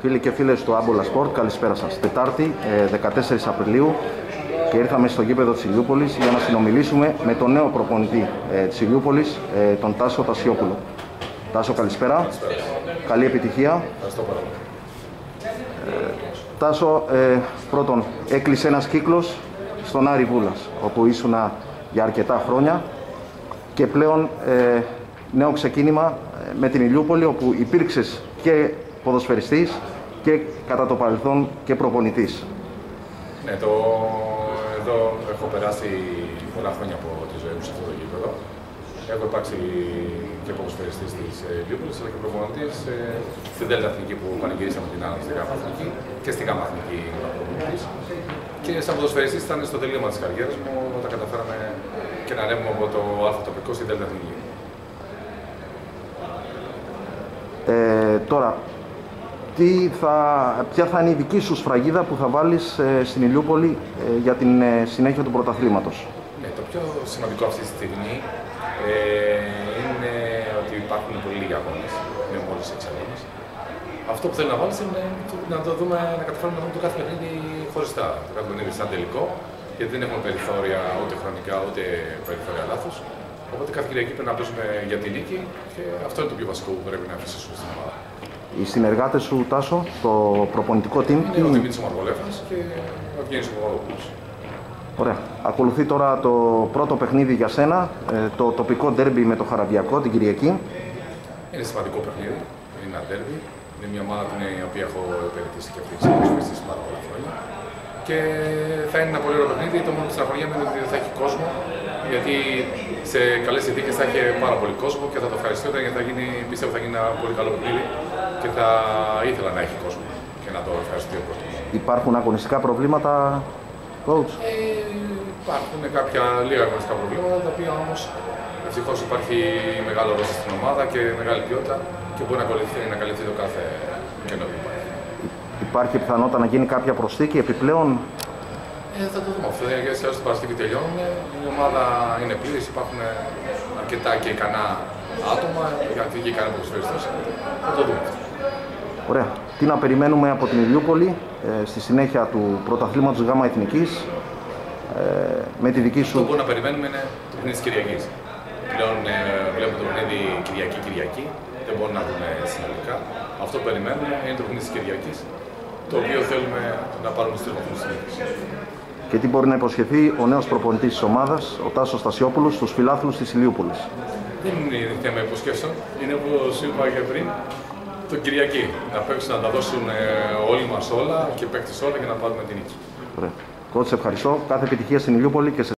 Φίλοι και φίλες του Άμπολα Sport, καλησπέρα σας. Τετάρτη, ε, 14 Απριλίου και ήρθαμε στο γήπεδο της Ηλιούπολης για να συνομιλήσουμε με τον νέο προπονητή ε, της Ηλιούπολης, ε, τον Τάσο Τασιόπουλο. Τάσο, καλησπέρα. Καλή επιτυχία. Ευχαριστώ πάρα πολύ. Τάσο, ε, πρώτον, έκλεισε ένας κύκλος στον Άρη Βούλας, όπου ήσουν για αρκετά χρόνια και πλέον ε, νέο ξεκίνημα ε, με την Ηλιούπολη, όπου υπήρξες και ποδοσφαιριστής και κατά το παρελθόν και προπονητής. Ναι, το... εδώ έχω περάσει πολλά χρόνια από τη ζωή μου σε αυτό το γήπεδο. Έχω υπάρξει και ποδοσφαιριστής της ε, Λίβουλης, αλλά και προπονητής ε, στην Δέλτα Εθνική που πανηγυρίσαμε την άλλη στη Γάμα Εθνική και στη Γάμα Εθνική προπονητής. Και σαν ποδοσφαιριστής ήταν στο τελείωμα της καριέρας μου όταν καταφέραμε και να ανέβουμε από το Α τοπικό στη Δέλτα Εθνική. Ε, τώρα, τι θα, ποια θα είναι η δική σου σφραγίδα που θα βάλεις ε, στην Ηλιούπολη ε, για την ε, συνέχεια του πρωταθλήματος. Ναι, το πιο σημαντικό αυτή τη στιγμή ε, είναι ότι υπάρχουν πολύ λίγοι αγώνε. Είναι μόλι 6 αγώνε. Αυτό που θέλω να βάλεις είναι το- να το δούμε, να καταφέρουμε να δούμε το κάθε παιχνίδι χωριστά. Το κάθε παιχνίδι σαν τελικό, γιατί δεν έχουμε περιθώρια ούτε χρονικά ούτε περιθώρια λάθος. Οπότε κάθε Κυριακή πρέπει να παίζουμε για τη νίκη και αυτό είναι το πιο βασικό που πρέπει να αφήσουμε στην ομάδα. Οι συνεργάτες σου, Τάσο, το προπονητικό team, τι Είναι ο είναι. Δημήτρης Μαργολέφα και ο Ευγέννη Παπαδόπουλος. Ωραία. Ακολουθεί τώρα το πρώτο παιχνίδι για σένα, ε, το τοπικό ντέρμπι με το Χαραβιακό την Κυριακή. Είναι σημαντικό παιχνίδι, είναι ένα ντέρμπι. Είναι μια ομάδα την οποία έχω υπηρετήσει και αυτή τη στιγμή πάρα πολλά χρόνια. Και θα είναι ένα πολύ ωραίο παιχνίδι. Το μόνο που στεναχωριά μου είναι ότι δεν θα έχει κόσμο. Γιατί σε καλές συνθήκες θα έχει πάρα πολύ κόσμο και θα το ευχαριστώ γιατί θα γίνει, πιστεύω θα γίνει ένα πολύ καλό παιχνίδι και θα ήθελα να έχει κόσμο και να το ευχαριστώ ο κόσμος. Υπάρχουν αγωνιστικά προβλήματα, coach; Ε, υπάρχουν κάποια λίγα αγωνιστικά προβλήματα, τα οποία όμως ευτυχώς υπάρχει μεγάλο ρόλο στην ομάδα και μεγάλη ποιότητα και μπορεί να καλυφθεί, να καλυφθεί το κάθε κενό που υπάρχει. Υπάρχει πιθανότητα να γίνει κάποια προσθήκη επιπλέον; Ε, θα το δούμε αυτό. Γιατί σε την Παρασκευή τελειώνουν. Η ομάδα είναι πλήρης, υπάρχουν αρκετά και ικανά άτομα, γιατί και ικανά ποδοσφαιριστές. Θα το δούμε αυτό. Ωραία. Τι να περιμένουμε από την Ηλιούπολη ε, στη συνέχεια του πρωταθλήματος Γάμα Εθνικής ε, με τη δική Αυτό που σου μπορούμε να περιμένουμε είναι το παιχνίδι της Κυριακής. Πλέον ε, βλέπουμε το παιχνίδι Κυριακή-Κυριακή. Δεν μπορούμε να δούμε συνολικά. Αυτό που περιμένουμε είναι το παιχνίδι της Κυριακής, το οποίο θέλουμε να πάρουμε στου βαθμού και τι μπορεί να υποσχεθεί ο νέος προπονητής της ομάδας, ο Τάσος Στασιόπουλος, στους φιλάθλους της Ηλιούπολης. Δεν είναι θέμα υποσχέσεων. Είναι όπως είπα και πριν, το Κυριακή. Να παίξουν, να τα δώσουν ε, όλοι μας όλα και παίκτες όλα για να πάρουμε την νίκη. Ωραία. Coach, ευχαριστώ. Κάθε επιτυχία στην Ηλιούπολη και σε